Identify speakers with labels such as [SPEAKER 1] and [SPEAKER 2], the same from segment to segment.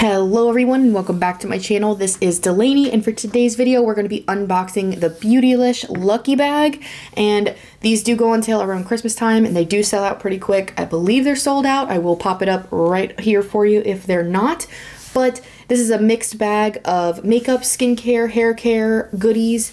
[SPEAKER 1] Hello everyone and welcome back to my channel. This is Delaney and for today's video we're going to be unboxing the Beautylish Lucky Bag and these do go on sale around Christmas time and they do sell out pretty quick. I believe they're sold out. I will pop it up right here for you if they're not. But this is a mixed bag of makeup, skincare, hair care, goodies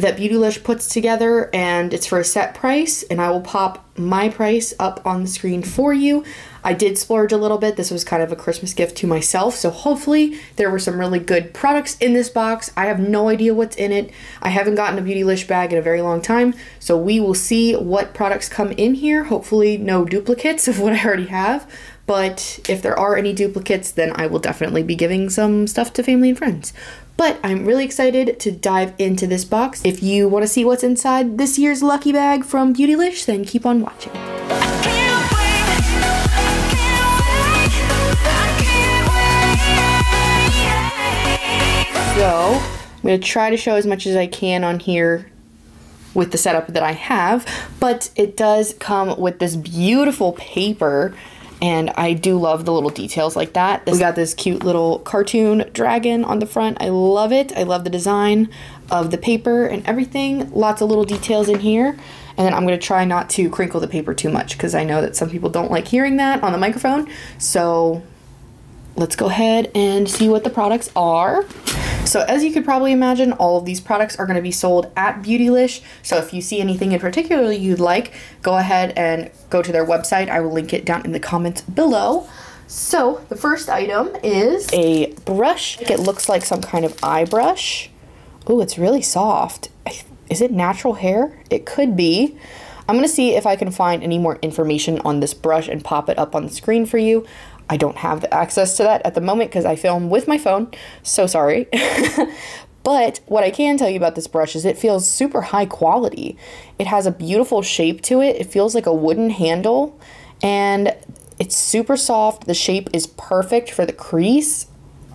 [SPEAKER 1] that Beautylish puts together and it's for a set price and I will pop my price up on the screen for you. I did splurge a little bit. This was kind of a Christmas gift to myself. So hopefully there were some really good products in this box. I have no idea what's in it. I haven't gotten a Beautylish bag in a very long time. So we will see what products come in here. Hopefully no duplicates of what I already have. But if there are any duplicates, then I will definitely be giving some stuff to family and friends. But I'm really excited to dive into this box. If you want to see what's inside this year's lucky bag from Beautylish, then keep on watching. So I'm going to try to show as much as I can on here with the setup that I have, but it does come with this beautiful paper and I do love the little details like that. We got this cute little cartoon dragon on the front. I love it. I love the design of the paper and everything. Lots of little details in here. And then I'm going to try not to crinkle the paper too much because I know that some people don't like hearing that on the microphone. So let's go ahead and see what the products are. So as you could probably imagine, all of these products are going to be sold at Beautylish. So if you see anything in particular you'd like, go ahead and go to their website. I will link it down in the comments below. So the first item is a brush. It looks like some kind of eye brush. Oh, it's really soft. Is it natural hair? It could be. I'm going to see if I can find any more information on this brush and pop it up on the screen for you. I don't have the access to that at the moment because I film with my phone. So sorry. but what I can tell you about this brush is it feels super high quality. It has a beautiful shape to it. It feels like a wooden handle and it's super soft. The shape is perfect for the crease.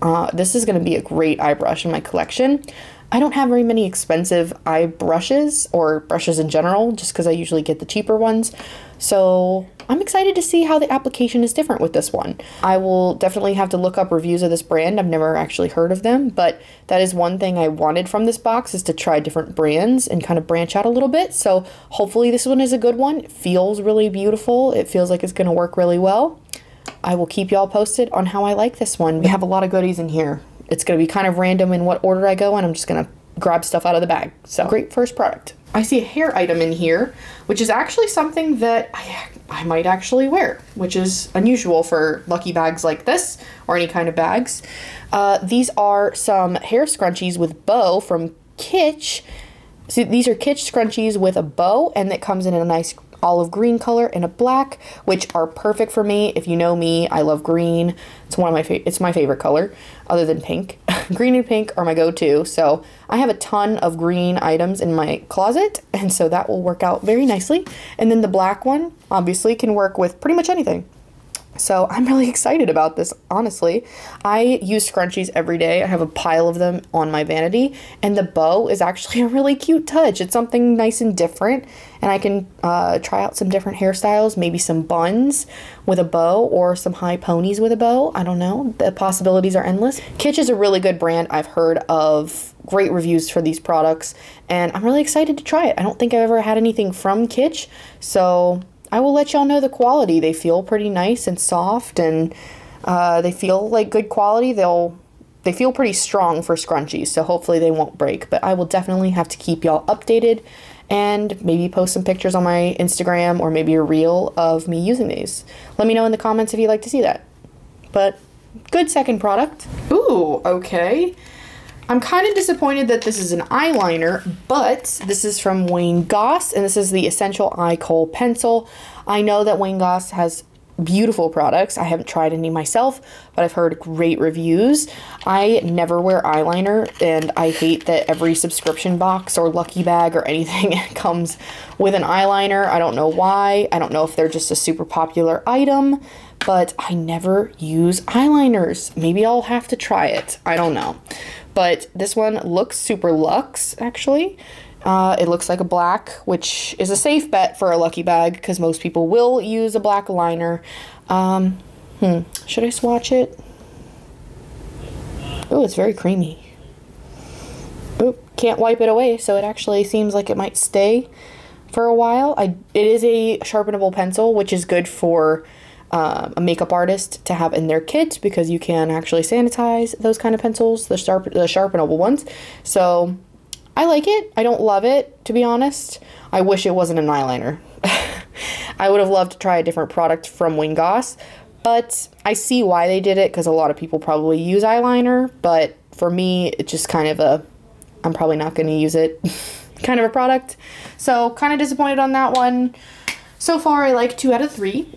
[SPEAKER 1] Uh, this is going to be a great eye brush in my collection. I don't have very many expensive eye brushes or brushes in general just because I usually get the cheaper ones. So I'm excited to see how the application is different with this one. I will definitely have to look up reviews of this brand. I've never actually heard of them, but that is one thing I wanted from this box is to try different brands and kind of branch out a little bit. So hopefully this one is a good one. It feels really beautiful. It feels like it's going to work really well. I will keep y'all posted on how I like this one. We have a lot of goodies in here. It's going to be kind of random in what order I go and I'm just going to grab stuff out of the bag. So great first product. I see a hair item in here, which is actually something that I, I might actually wear, which is unusual for lucky bags like this or any kind of bags. Uh, these are some hair scrunchies with bow from Kitsch. So these are Kitsch scrunchies with a bow and it comes in a nice olive green color and a black, which are perfect for me. If you know me, I love green. It's one of my fa- it's my favorite color other than pink. green and pink are my go-to. So I have a ton of green items in my closet, and so that will work out very nicely. And then the black one obviously can work with pretty much anything. So I'm really excited about this, honestly. I use scrunchies every day. I have a pile of them on my vanity, and the bow is actually a really cute touch. It's something nice and different, and I can uh, try out some different hairstyles, maybe some buns with a bow or some high ponies with a bow. I don't know. The possibilities are endless. Kitsch is a really good brand. I've heard of great reviews for these products, and I'm really excited to try it. I don't think I've ever had anything from Kitsch, so I will let y'all know the quality. They feel pretty nice and soft, and uh, they feel like good quality. They'll they feel pretty strong for scrunchies, so hopefully they won't break. But I will definitely have to keep y'all updated and maybe post some pictures on my Instagram or maybe a reel of me using these. Let me know in the comments if you'd like to see that. But good second product. Ooh, okay. I'm kind of disappointed that this is an eyeliner, but this is from Wayne Goss, and this is the Essential Eye Kohl Pencil. I know that Wayne Goss has beautiful products. I haven't tried any myself, but I've heard great reviews. I never wear eyeliner, and I hate that every subscription box or lucky bag or anything comes with an eyeliner. I don't know why. I don't know if they're just a super popular item, but I never use eyeliners. Maybe I'll have to try it. I don't know. But this one looks super luxe, actually. Uh, it looks like a black, which is a safe bet for a lucky bag because most people will use a black liner. Um, hmm, should I swatch it? Oh, it's very creamy. Oop, can't wipe it away, so it actually seems like it might stay for a while. I it is a sharpenable pencil, which is good for um, a makeup artist to have in their kit because you can actually sanitize those kind of pencils, the sharp the sharpenable ones. So I like it. I don't love it to be honest. I wish it wasn't an eyeliner. I would have loved to try a different product from Wayne Goss, but I see why they did it because a lot of people probably use eyeliner. But for me, it's just kind of a I'm probably not going to use it kind of a product. So kind of disappointed on that one. So far, I like two out of three.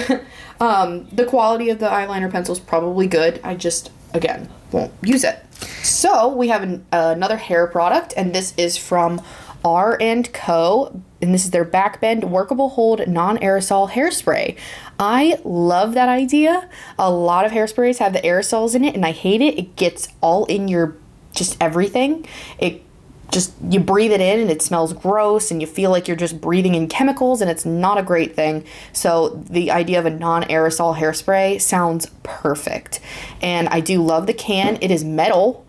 [SPEAKER 1] um, the quality of the eyeliner pencil is probably good. I just, again, won't use it. So we have an, another hair product, and this is from R and Co. And this is their backbend workable hold non-aerosol hairspray. I love that idea. A lot of hairsprays have the aerosols in it, and I hate it. It gets all in your just everything. It just you breathe it in and it smells gross and you feel like you're just breathing in chemicals and it's not a great thing. So the idea of a non-aerosol hairspray sounds perfect. And I do love the can. It is metal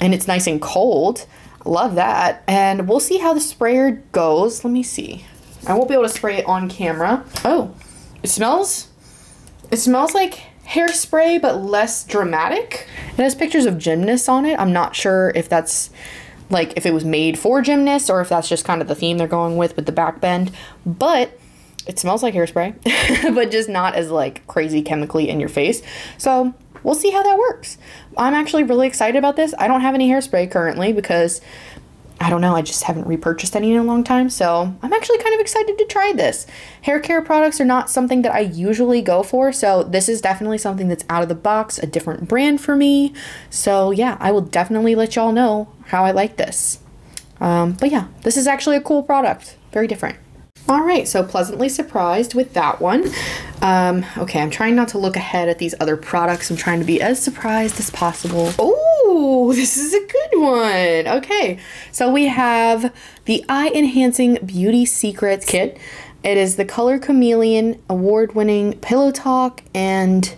[SPEAKER 1] and it's nice and cold. Love that. And we'll see how the sprayer goes. Let me see. I won't be able to spray it on camera. Oh, it smells it smells like hairspray but less dramatic. It has pictures of gymnasts on it. I'm not sure if that's like if it was made for gymnasts or if that's just kind of the theme they're going with with the back bend. But it smells like hairspray, but just not as like crazy chemically in your face. So we'll see how that works. I'm actually really excited about this. I don't have any hairspray currently because I don't know, I just haven't repurchased any in a long time, so I'm actually kind of excited to try this. Hair care products are not something that I usually go for, so this is definitely something that's out of the box, a different brand for me. So yeah, I will definitely let y'all know how I like this. Um, but yeah, this is actually a cool product, very different. All right, so pleasantly surprised with that one. Um, okay, I'm trying not to look ahead at these other products. I'm trying to be as surprised as possible. Oh, this is a good one. Okay, so we have the Eye Enhancing Beauty Secrets Kit. It is the Color Chameleon award-winning Pillow Talk and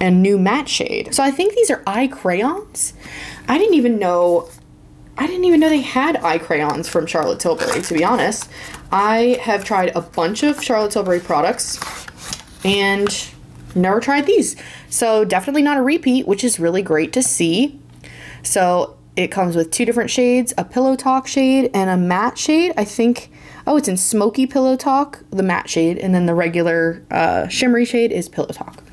[SPEAKER 1] a new matte shade. So I think these are eye crayons. I didn't even know I didn't even know they had eye crayons from Charlotte Tilbury, to be honest. I have tried a bunch of Charlotte Tilbury products and never tried these. So definitely not a repeat, which is really great to see. So it comes with two different shades, a Pillow Talk shade and a matte shade. I think, oh, it's in Smoky Pillow Talk, the matte shade, and then the regular uh, shimmery shade is Pillow Talk.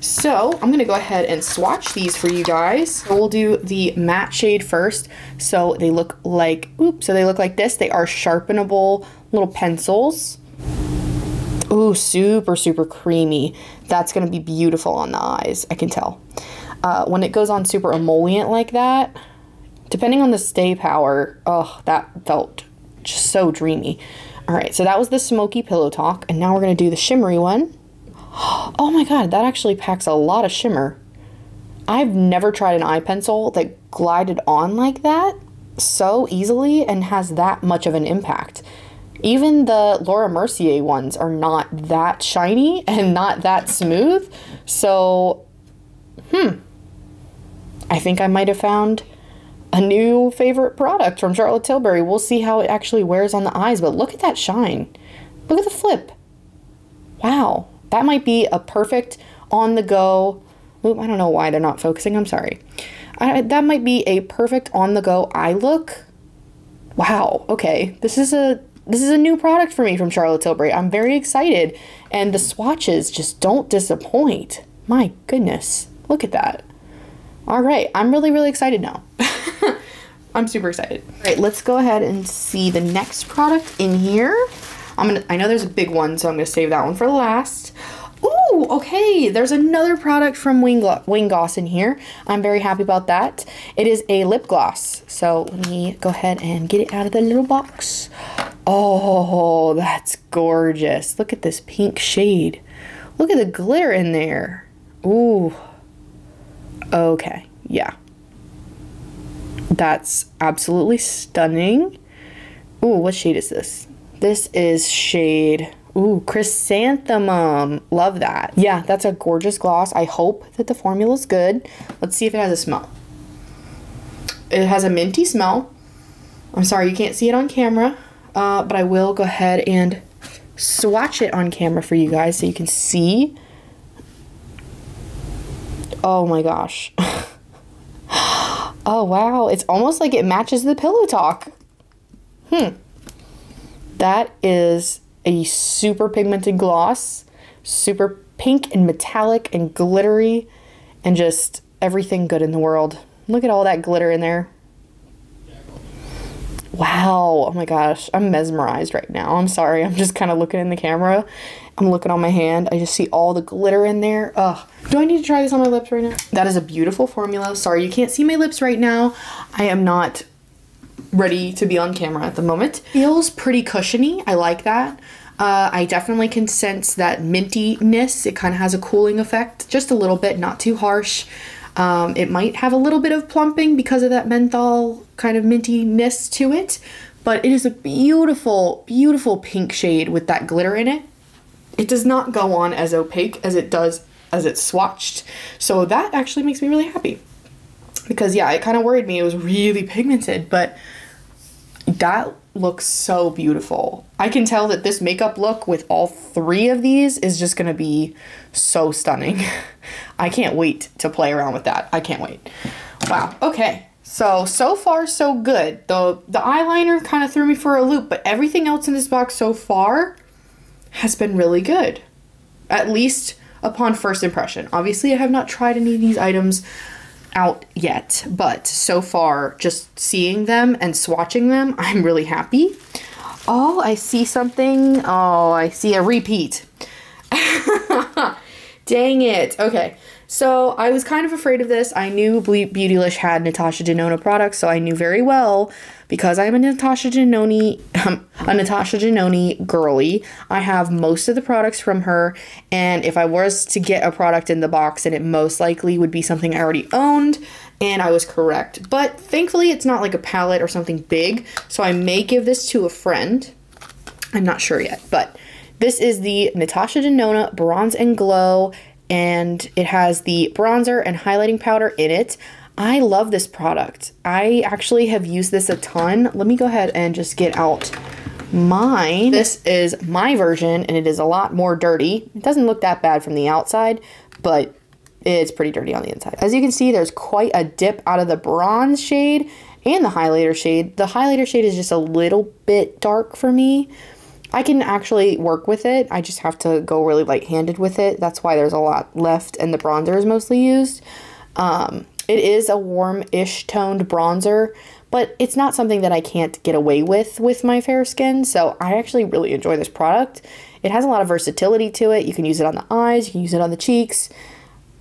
[SPEAKER 1] So I'm to go ahead and swatch these for you guys. So we'll do the matte shade first. So they look like, oops, so they look like this. They are sharpenable little pencils. Ooh, super, super creamy. That's to be beautiful on the eyes, I can tell. Uh, when it goes on super emollient like that, depending on the stay power, oh, that felt just so dreamy. All right, so that was the smoky pillow talk, and now we're to do the shimmery one. Oh my god, that actually packs a lot of shimmer. I've never tried an eye pencil that glided on like that so easily and has that much of an impact. Even the Laura Mercier ones are not that shiny and not that smooth. So, hmm. I think I might have found a new favorite product from Charlotte Tilbury. We'll see how it actually wears on the eyes, but look at that shine. Look at the flip. Wow. That might be a perfect on the go. Oop, I don't know why they're not focusing. I'm sorry. I, that might be a perfect on the go eye look. Wow. Okay. This is a this is a new product for me from Charlotte Tilbury. I'm very excited and the swatches just don't disappoint. My goodness. Look at that. All right, I'm really really excited now. I'm super excited. All right, let's go ahead and see the next product in here. I'm gonna. I know there's a big one, so I'm gonna save that one for the last. Ooh, okay. There's another product from Wing Wayne Goss in here. I'm very happy about that. It is a lip gloss. So let me go ahead and get it out of the little box. Oh, that's gorgeous. Look at this pink shade. Look at the glitter in there. Ooh. Okay, yeah. That's absolutely stunning. Ooh, what shade is this? This is shade, Ooh, chrysanthemum. Love that. Yeah, that's a gorgeous gloss. I hope that the formula is good. Let's see if it has a smell. It has a minty smell. I'm sorry you can't see it on camera, uh, but I will go ahead and swatch it on camera for you guys so you can see. Oh my gosh. oh wow, it's almost like it matches the Pillow Talk. Hmm. That is a super pigmented gloss, super pink and metallic and glittery, and just everything good in the world. Look at all that glitter in there. Wow. Oh my gosh. I'm mesmerized right now. I'm sorry. I'm just kind of looking in the camera. I'm looking on my hand. I just see all the glitter in there. Ugh. Do I need to try this on my lips right now? That is a beautiful formula. Sorry, you can't see my lips right now. I am not ready to be on camera at the moment. Feels pretty cushiony. I like that. Uh, I definitely can sense that mintiness. It kind of has a cooling effect, just a little bit, not too harsh. Um, it might have a little bit of plumping because of that menthol kind of mintiness to it, but it is a beautiful, beautiful pink shade with that glitter in it. It does not go on as opaque as it does as it's swatched, so that actually makes me really happy. Because yeah, it kind of worried me. It was really pigmented, but that looks so beautiful. I can tell that this makeup look with all three of these is just going to be so stunning. I can't wait to play around with that. I can't wait. Wow. Okay. So, so far so good. The the eyeliner kind of threw me for a loop, but everything else in this box so far has been really good. At least upon first impression. Obviously, I have not tried any of these items out yet, but so far, just seeing them and swatching them, I'm really happy. Oh, I see something. Oh, I see a repeat. Dang it. Okay. So I was kind of afraid of this. I knew Beautylish had Natasha Denona products, so I knew very well because I'm a Natasha Denona, um, a Natasha Denona girly. I have most of the products from her, and if I was to get a product in the box, then it most likely would be something I already owned, and I was correct. But thankfully, it's not like a palette or something big, so I may give this to a friend. I'm not sure yet, but this is the Natasha Denona Bronze and Glow and it has the bronzer and highlighting powder in it. I love this product. I actually have used this a ton. Let me go ahead and just get out mine. This is my version and it is a lot more dirty. It doesn't look that bad from the outside, but it's pretty dirty on the inside. As you can see, there's quite a dip out of the bronze shade and the highlighter shade. The highlighter shade is just a little bit dark for me, I can actually work with it. I just have to go really light-handed with it. That's why there's a lot left and the bronzer is mostly used. Um, it is a warm-ish toned bronzer, but it's not something that I can't get away with with my fair skin. So I actually really enjoy this product. It has a lot of versatility to it. You can use it on the eyes, you can use it on the cheeks.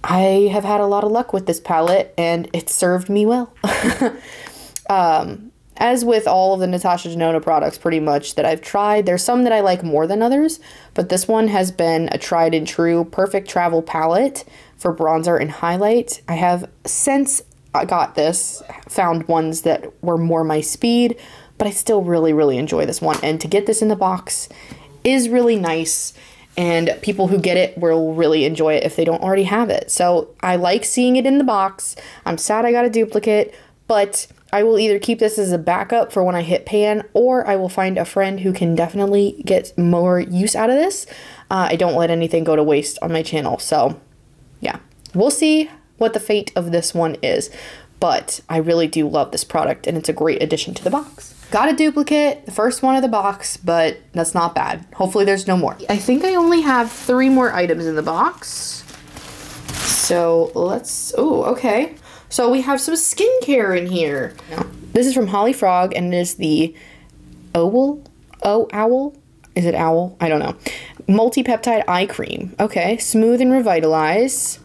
[SPEAKER 1] I have had a lot of luck with this palette and it served me well. um, as with all of the Natasha Denona products, pretty much that I've tried, there's some that I like more than others, but this one has been a tried and true perfect travel palette for bronzer and highlight. I have since I got this found ones that were more my speed, but I still really, really enjoy this one. And to get this in the box is really nice, and people who get it will really enjoy it if they don't already have it. So I like seeing it in the box. I'm sad I got a duplicate, but I will either keep this as a backup for when I hit pan, or I will find a friend who can definitely get more use out of this. Uh, I don't let anything go to waste on my channel. So, yeah, we'll see what the fate of this one is. But I really do love this product, and it's a great addition to the box. Got a duplicate, the first one of the box, but that's not bad. Hopefully there's no more. I think I only have three more items in the box. So let's, oh, okay. So we have some skincare in here. This is from Holifrog and it is the Owl? Oh, Owl? Is it Owl? I don't know. Multi-peptide eye cream. Okay, smooth and revitalize.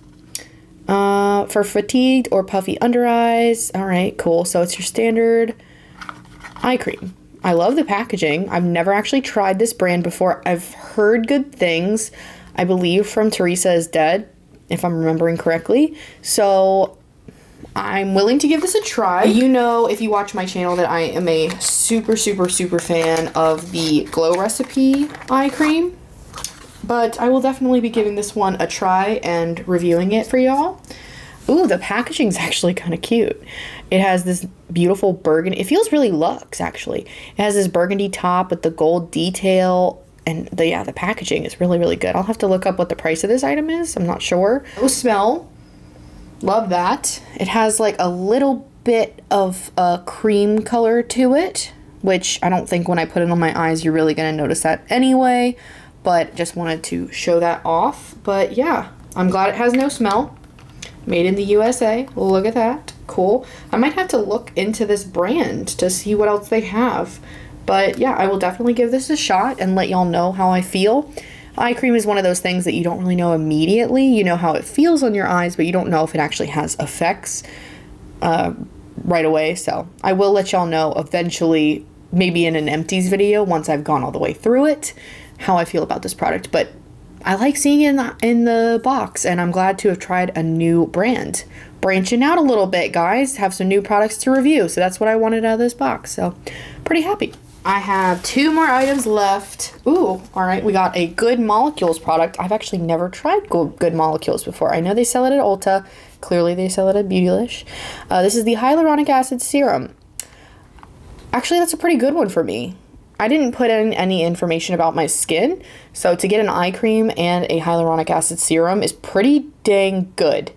[SPEAKER 1] Uh, for fatigued or puffy under eyes. All right, cool. So it's your standard eye cream. I love the packaging. I've never actually tried this brand before. I've heard good things, I believe, from Teresa is Dead, if I'm remembering correctly. So I'm willing to give this a try. You know, if you watch my channel, that I am a super, super, super fan of the Glow Recipe eye cream. but I will definitely be giving this one a try and reviewing it for y'all. Ooh, the packaging is actually kind of cute. It has this beautiful burgundy. It feels really luxe, actually. It has this burgundy top with the gold detail. And the yeah, the packaging is really, really good. I'll have to look up what the price of this item is. I'm not sure. No smell. Love that. It has like a little bit of a cream color to it, which I don't think when I put it on my eyes, you're really going to notice that anyway. But just wanted to show that off. But yeah, I'm glad it has no smell. Made in the USA. Look at that. Cool. I might have to look into this brand to see what else they have. But yeah, I will definitely give this a shot and let y'all know how I feel. Eye cream is one of those things that you don't really know immediately. You know how it feels on your eyes, but you don't know if it actually has effects uh, right away. So I will let y'all know eventually, maybe in an empties video, once I've gone all the way through it, how I feel about this product. But I like seeing it in the, in the box, and I'm glad to have tried a new brand. Branching out a little bit, guys. Have some new products to review. So that's what I wanted out of this box. So pretty happy. I have two more items left. Ooh, all right. We got a Good Molecules product. I've actually never tried Good Molecules before. I know they sell it at Ulta. Clearly, they sell it at Beautylish. Uh, this is the hyaluronic acid serum. Actually, that's a pretty good one for me. I didn't put in any information about my skin, so to get an eye cream and a hyaluronic acid serum is pretty dang good.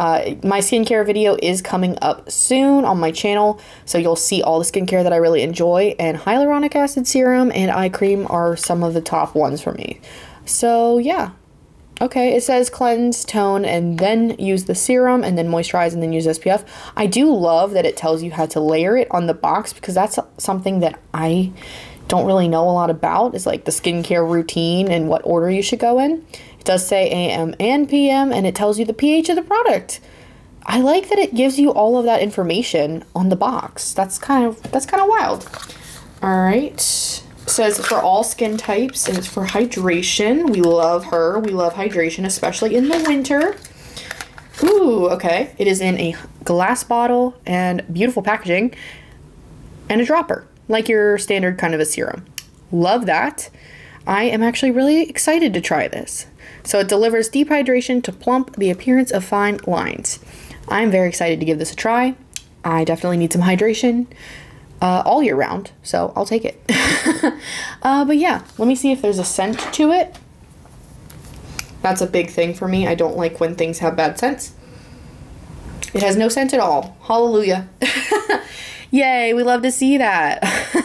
[SPEAKER 1] Uh, my skincare video is coming up soon on my channel, so you'll see all the skincare that I really enjoy, and hyaluronic acid serum and eye cream are some of the top ones for me. So, yeah. Okay, it says cleanse, tone, and then use the serum, and then moisturize, and then use SPF. I do love that it tells you how to layer it on the box because that's something that I don't really know a lot about is like the skincare routine and what order you should go in. It does say AM and PM and it tells you the pH of the product. I like that it gives you all of that information on the box. That's kind of that's kind of wild. All right. says for all skin types and it's for hydration. We love her. We love hydration, especially in the winter. Ooh, okay. It is in a glass bottle and beautiful packaging and a dropper like your standard kind of a serum. Love that. I am actually really excited to try this. So it delivers deep hydration to plump the appearance of fine lines. I'm very excited to give this a try. I definitely need some hydration uh, all year round, so I'll take it. uh, but yeah, let me see if there's a scent to it. That's a big thing for me. I don't like when things have bad scents. It has no scent at all. Hallelujah. Yay, we love to see that.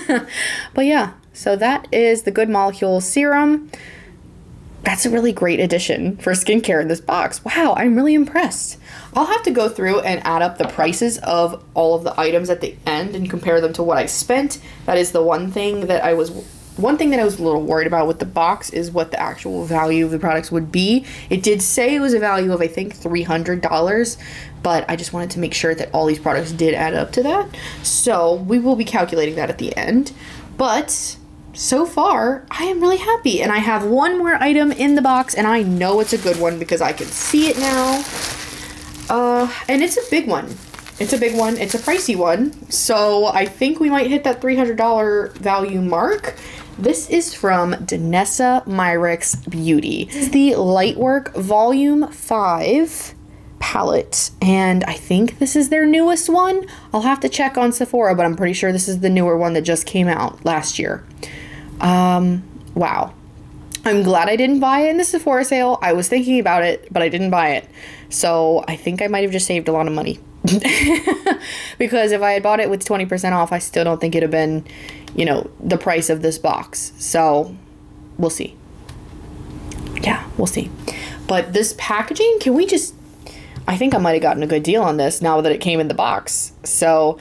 [SPEAKER 1] but yeah, so that is the Good Molecule Serum. That's a really great addition for skincare in this box. Wow, I'm really impressed. I'll have to go through and add up the prices of all of the items at the end and compare them to what I spent. That is the one thing that I was one thing that I was a little worried about with the box is what the actual value of the products would be. It did say it was a value of I think $300, but I just wanted to make sure that all these products did add up to that. So we will be calculating that at the end. But so far, I am really happy. And I have one more item in the box, and I know it's a good one because I can see it now. Uh, and it's a big one. It's a big one. It's a pricey one. So I think we might hit that $300 value mark. This is from Danessa Myricks Beauty. This is the Lightwork Volume 5 palette and I think this is their newest one. I'll have to check on Sephora, but I'm pretty sure this is the newer one that just came out last year. Um, wow. I'm glad I didn't buy it in the Sephora sale. I was thinking about it, but I didn't buy it. So I think I might have just saved a lot of money. because if I had bought it with 20% off, I still don't think it'd have been, you know, the price of this box. So we'll see. Yeah, we'll see. But this packaging, can we just I think I might have gotten a good deal on this now that it came in the box. So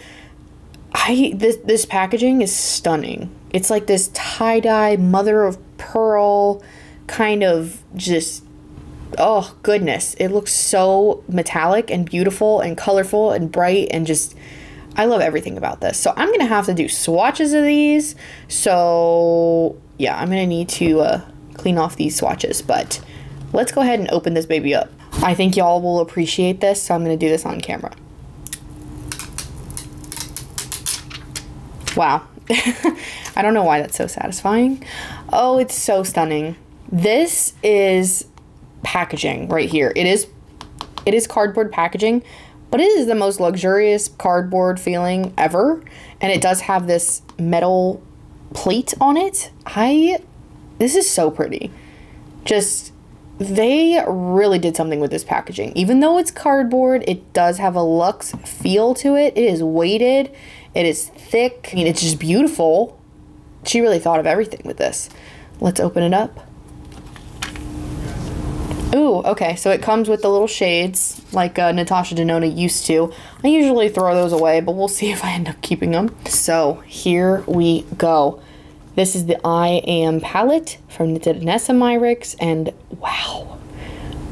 [SPEAKER 1] I this this packaging is stunning. It's like this tie-dye mother of pearl kind of just oh goodness. It looks so metallic and beautiful and colorful and bright and just I love everything about this. So I'm going to have to do swatches of these. So yeah, I'm going to need to uh, clean off these swatches, but let's go ahead and open this baby up. I think y'all will appreciate this, so I'm going to do this on camera. Wow. I don't know why that's so satisfying. Oh, it's so stunning. This is packaging right here. It is it is cardboard packaging, but it is the most luxurious cardboard feeling ever. And it does have this metal plate on it. I this is so pretty. Just they really did something with this packaging. Even though it's cardboard, it does have a luxe feel to it. It is weighted, it is thick. I mean, it's just beautiful. She really thought of everything with this. Let's open it up. Ooh, okay, so it comes with the little shades like uh, Natasha Denona used to. I usually throw those away, but we'll see if I end up keeping them. So here we go. This is the I Am palette from Danessa Myricks, and wow,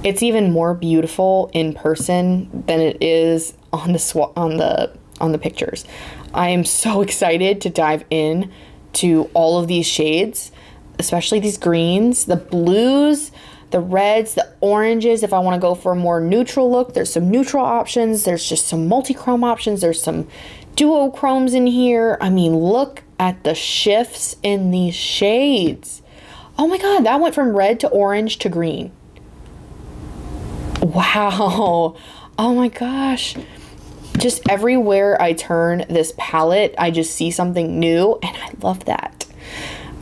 [SPEAKER 1] it's even more beautiful in person than it is on the on the on the pictures. I am so excited to dive in to all of these shades, especially these greens, the blues, the reds, the oranges. If I want to go for a more neutral look, there's some neutral options. There's just some multi-chrome options. There's some duochromes in here. I mean, look at the shifts in these shades. Oh my god, that went from red to orange to green. Wow. Oh my gosh. Just everywhere I turn this palette, I just see something new, and I love that.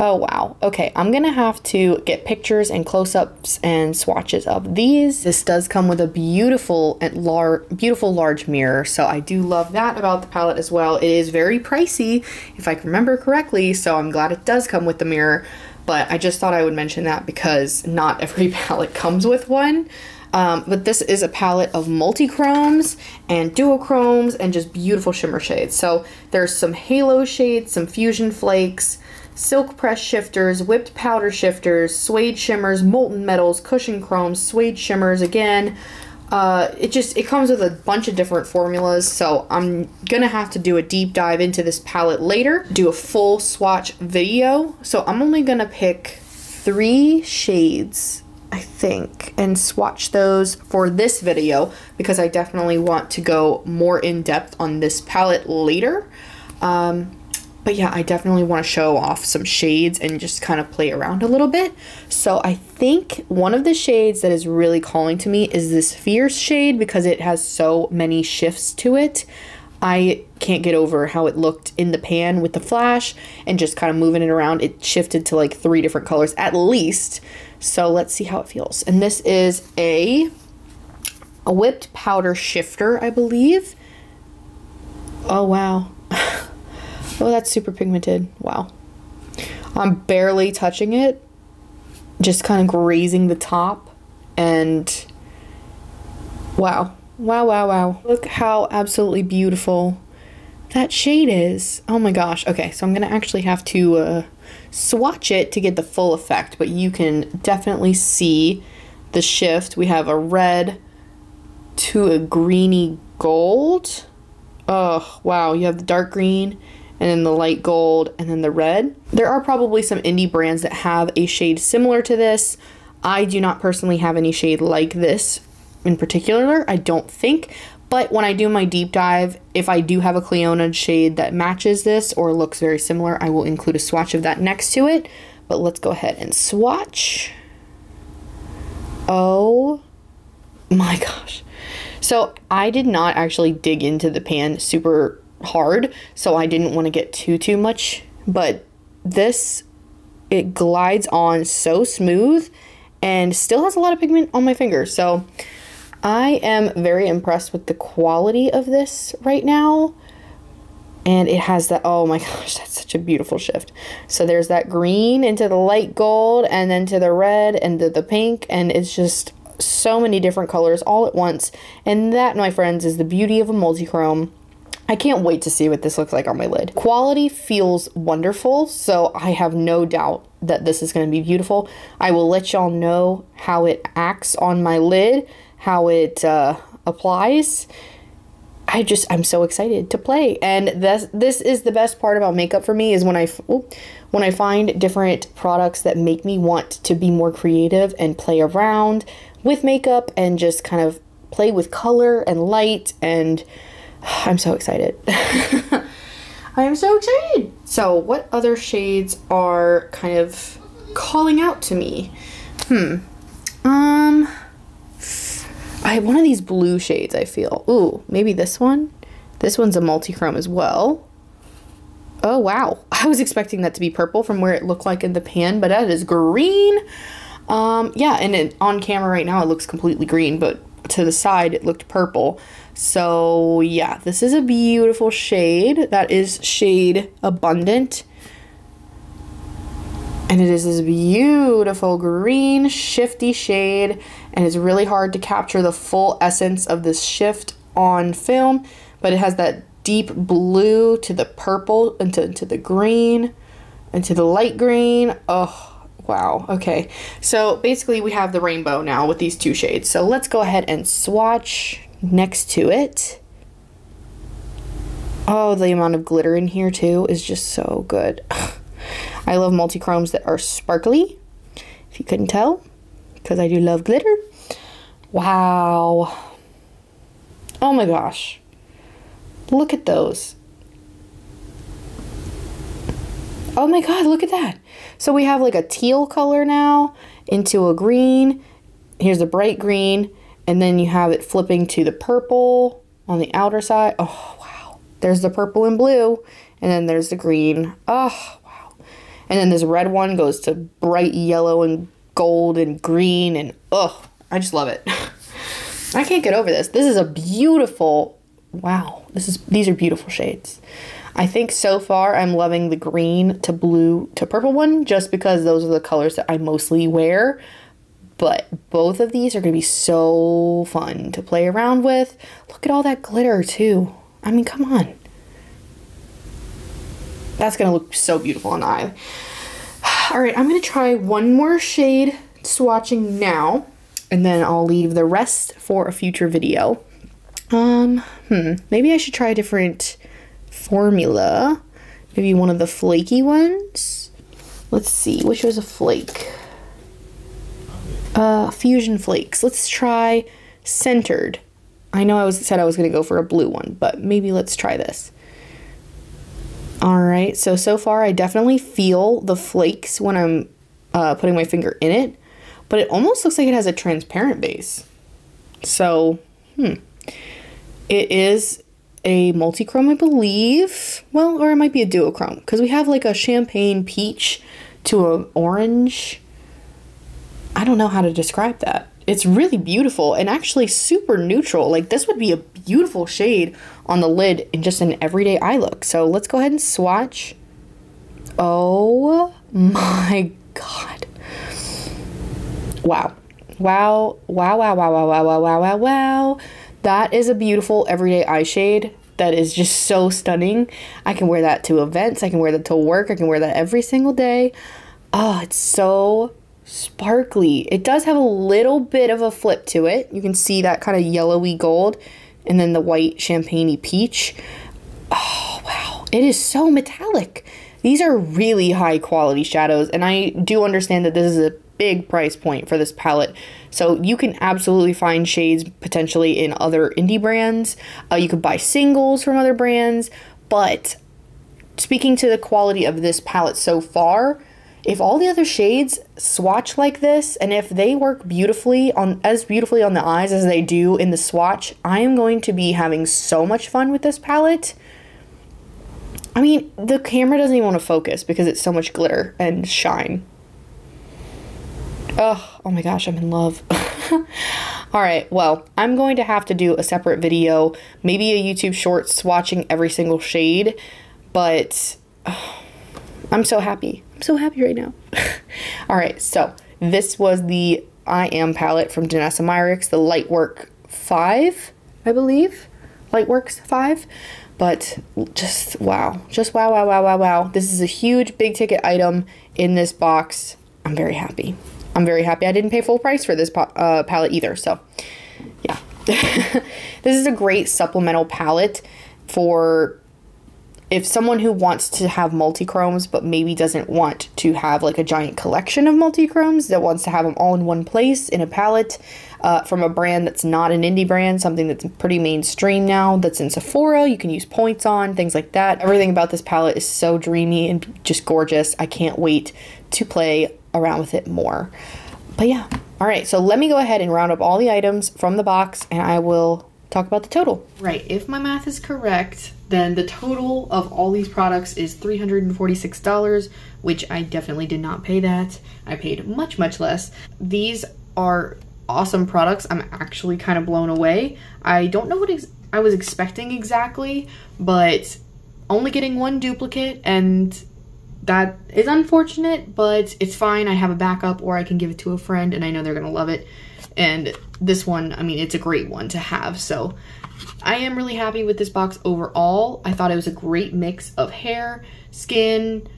[SPEAKER 1] Oh wow. Okay, I'm gonna have to get pictures and close-ups and swatches of these. This does come with a beautiful and large, beautiful large mirror, so I do love that about the palette as well. It is very pricey, if I can remember correctly, so I'm glad it does come with the mirror. But I just thought I would mention that because not every palette comes with one. Um, but this is a palette of multi-chromes and duochromes and just beautiful shimmer shades. So there's some halo shades, some fusion flakes, silk press shifters, whipped powder shifters, suede shimmers, molten metals, cushion chromes, suede shimmers again. Uh, it just it comes with a bunch of different formulas so i'm gonna have to do a deep dive into this palette later do a full swatch video so i'm only gonna pick three shades i think and swatch those for this video because i definitely want to go more in depth on this palette later um, but yeah, I definitely want to show off some shades and just kind of play around a little bit. So I think one of the shades that is really calling to me is this Fierce shade because it has so many shifts to it. I can't get over how it looked in the pan with the flash and just kind of moving it around. It shifted to like three different colors at least. So let's see how it feels. And this is a a whipped powder shifter, I believe. Oh wow. Oh, that's super pigmented. Wow. I'm barely touching it, just kind of grazing the top, and wow. Wow, wow, wow. Look how absolutely beautiful that shade is. Oh my gosh. Okay, so I'm going to actually have to uh, swatch it to get the full effect, but you can definitely see the shift. We have a red to a greeny gold. Oh, wow. You have the dark green and then the light gold, and then the red. There are probably some indie brands that have a shade similar to this. I do not personally have any shade like this in particular, I don't think. But when I do my deep dive, if I do have a Clionadh shade that matches this or looks very similar, I will include a swatch of that next to it. But let's go ahead and swatch. Oh my gosh. So I did not actually dig into the pan super hard, so I didn't want to get too too much, but this it glides on so smooth and still has a lot of pigment on my finger. So I am very impressed with the quality of this right now. And it has that, oh my gosh, that's such a beautiful shift. So there's that green into the light gold and then to the red and to the pink. And it's just so many different colors all at once. And that, my friends, is the beauty of a multi-chrome. I can't wait to see what this looks like on my lid. Quality feels wonderful, so I have no doubt that this is going to be beautiful. I will let y'all know how it acts on my lid, how it uh, applies. I just I'm so excited to play, and this this is the best part about makeup for me is when I when I find different products that make me want to be more creative and play around with makeup and just kind of play with color and light and I'm so excited. I am so excited. So, what other shades are kind of calling out to me? Hmm. Um, I have one of these blue shades, I feel. Ooh, maybe this one? This one's a multi-chrome as well. Oh, wow. I was expecting that to be purple from where it looked like in the pan, but that is green. Um, yeah, and it, on camera right now it looks completely green, but to the side it looked purple. So yeah, this is a beautiful shade. That is shade Abundant. And it is this beautiful green shifty shade and it's really hard to capture the full essence of this shift on film, but it has that deep blue to the purple into, into the green into the light green. Oh, wow. Okay. So basically we have the rainbow now with these two shades. So let's go ahead and swatch next to it. Oh, the amount of glitter in here too is just so good. I love multi-chromes that are sparkly, if you couldn't tell, because I do love glitter. Wow. Oh my gosh. Look at those. Oh my god, look at that. So we have like a teal color now into a green. Here's a bright green. And then you have it flipping to the purple on the outer side. Oh, wow. There's the purple and blue. And then there's the green. Oh, wow. And then this red one goes to bright yellow and gold and green. And oh, I just love it. I can't get over this. This is a beautiful, wow. This is These are beautiful shades. I think so far I'm loving the green to blue to purple one just because those are the colors that I mostly wear. But both of these are going to be so fun to play around with. Look at all that glitter too. I mean, come on. That's going to look so beautiful on the eye. All right, I'm going to try one more shade swatching now, and then I'll leave the rest for a future video. Um, hmm, maybe I should try a different formula. Maybe one of the flaky ones. Let's see, which was a flake? Uh, fusion flakes. Let's try centered. I know I was said I was going to go for a blue one, but maybe let's try this. All right, so so far I definitely feel the flakes when I'm uh, putting my finger in it, but it almost looks like it has a transparent base. So, hmm. It is a multi-chrome, I believe. Well, or it might be a duochrome because we have like a champagne peach to an orange. I don't know how to describe that. It's really beautiful and actually super neutral. Like this would be a beautiful shade on the lid in just an everyday eye look. So let's go ahead and swatch. Oh my god. Wow. Wow, wow, wow, wow, wow, wow, wow, wow, wow, wow. That is a beautiful everyday eye shade that is just so stunning. I can wear that to events, I can wear that to work, I can wear that every single day. Oh, it's so sparkly. It does have a little bit of a flip to it. You can see that kind of yellowy gold and then the white champagne peach. Oh, wow. It is so metallic. These are really high quality shadows, and I do understand that this is a big price point for this palette. So you can absolutely find shades potentially in other indie brands. Uh, you could buy singles from other brands, but speaking to the quality of this palette so far, if all the other shades swatch like this and if they work beautifully on as beautifully on the eyes as they do in the swatch, I am going to be having so much fun with this palette. I mean, the camera doesn't even want to focus because it's so much glitter and shine. Oh, oh my gosh, I'm in love. All right, well, I'm going to have to do a separate video, maybe a YouTube short swatching every single shade, but oh, I'm so happy. I'm so happy right now. All right, so this was the I Am palette from Danessa Myricks, the Lightwork 5, I believe. Lightworks 5. But just wow. Just wow, wow, wow, wow, wow. This is a huge big ticket item in this box. I'm very happy. I'm very happy I didn't pay full price for this uh, palette either. So, yeah. this is a great supplemental palette for if someone who wants to have multi-chromes but maybe doesn't want to have like a giant collection of multi-chromes that wants to have them all in one place in a palette uh, from a brand that's not an indie brand something that's pretty mainstream now that's in sephora you can use points on things like that everything about this palette is so dreamy and just gorgeous i can't wait to play around with it more. but yeah. All right, so let me go ahead and round up all the items from the box and I will talk about the total. Right, if my math is correct, then the total of all these products is $346, which I definitely did not pay that. I paid much, much less. These are awesome products. I'm actually kind of blown away. I don't know what I was expecting exactly, but only getting one duplicate and that is unfortunate, but it's fine. I have a backup or I can give it to a friend and I know they're going to love it. And this one, I mean, it's a great one to have. So I am really happy with this box overall. I thought it was a great mix of hair, skin,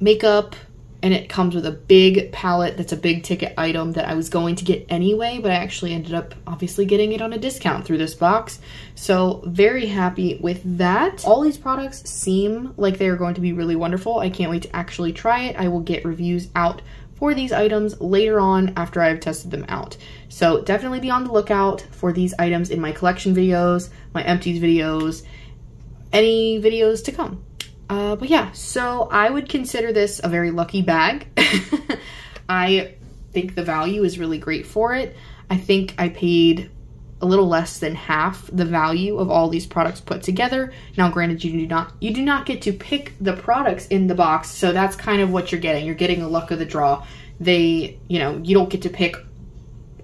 [SPEAKER 1] makeup, and it comes with a big palette that's a big ticket item that I was going to get anyway, but I actually ended up obviously getting it on a discount through this box. So very happy with that. All these products seem like they're going to be really wonderful. I can't wait to actually try it. I will get reviews out for these items later on after I've tested them out. So definitely be on the lookout for these items in my collection videos, my empties videos, any videos to come. Uh, but yeah, so I would consider this a very lucky bag. I think the value is really great for it. I think I paid a little less than half the value of all these products put together. Now, granted, you do not you do not get to pick the products in the box, so that's kind of what you're getting. You're getting a luck of the draw. They, you know, you don't get to pick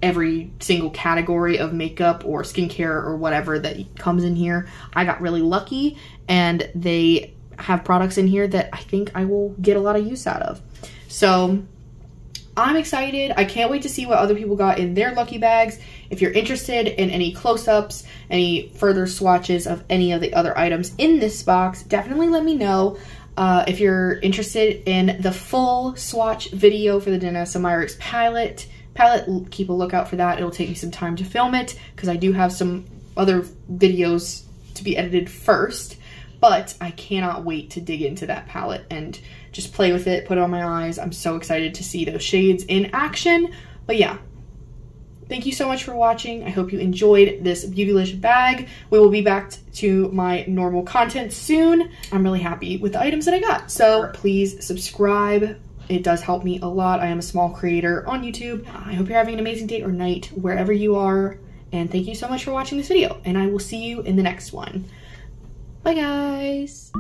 [SPEAKER 1] every single category of makeup or skincare or whatever that comes in here. I got really lucky, and they have products in here that I think I will get a lot of use out of. So I'm excited. I can't wait to see what other people got in their lucky bags. If you're interested in any close-ups, any further swatches of any of the other items in this box, definitely let me know. Uh, if you're interested in the full swatch video for the Danessa Myricks palette, palette, keep a lookout for that. It'll take me some time to film it because I do have some other videos to be edited first. But I cannot wait to dig into that palette and just play with it, put it on my eyes. I'm so excited to see those shades in action. But yeah, thank you so much for watching. I hope you enjoyed this Beautylish bag. We will be back to my normal content soon. I'm really happy with the items that I got. So please subscribe. It does help me a lot. I am a small creator on YouTube. I hope you're having an amazing day or night wherever you are. And thank you so much for watching this video. And I will see you in the next one. Bye guys!